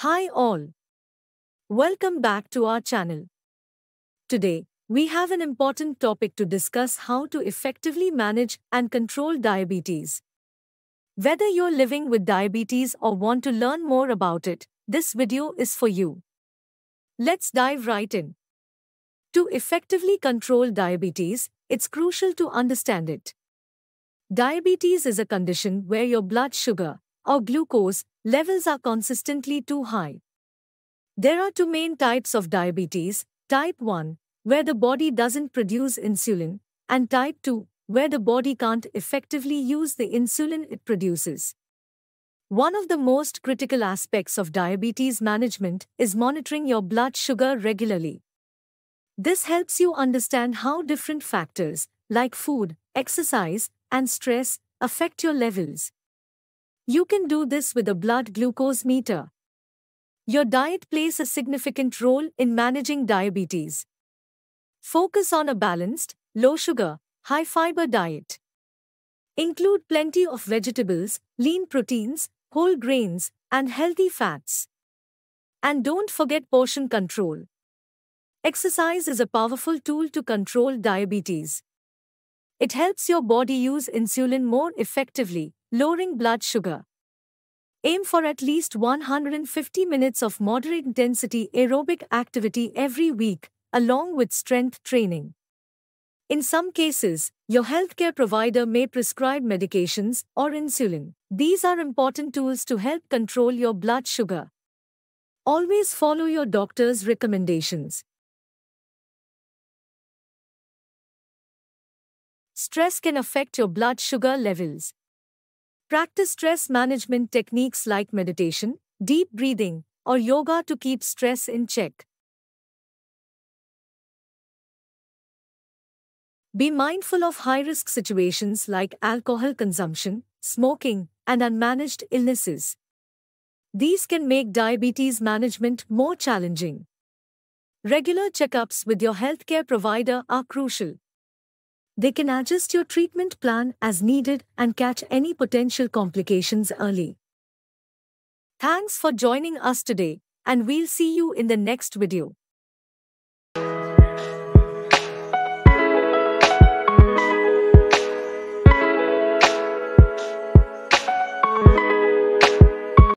Hi all. Welcome back to our channel. Today, we have an important topic to discuss how to effectively manage and control diabetes. Whether you're living with diabetes or want to learn more about it, this video is for you. Let's dive right in. To effectively control diabetes, it's crucial to understand it. Diabetes is a condition where your blood sugar, or glucose, levels are consistently too high. There are two main types of diabetes type 1, where the body doesn't produce insulin, and type 2, where the body can't effectively use the insulin it produces. One of the most critical aspects of diabetes management is monitoring your blood sugar regularly. This helps you understand how different factors, like food, exercise, and stress, affect your levels. You can do this with a blood glucose meter. Your diet plays a significant role in managing diabetes. Focus on a balanced, low sugar, high fiber diet. Include plenty of vegetables, lean proteins, whole grains, and healthy fats. And don't forget portion control. Exercise is a powerful tool to control diabetes. It helps your body use insulin more effectively, lowering blood sugar. Aim for at least 150 minutes of moderate intensity aerobic activity every week, along with strength training. In some cases, your healthcare provider may prescribe medications or insulin. These are important tools to help control your blood sugar. Always follow your doctor's recommendations. Stress can affect your blood sugar levels. Practice stress management techniques like meditation, deep breathing, or yoga to keep stress in check. Be mindful of high risk situations like alcohol consumption, smoking, and unmanaged illnesses. These can make diabetes management more challenging. Regular checkups with your healthcare provider are crucial. They can adjust your treatment plan as needed and catch any potential complications early. Thanks for joining us today, and we'll see you in the next video.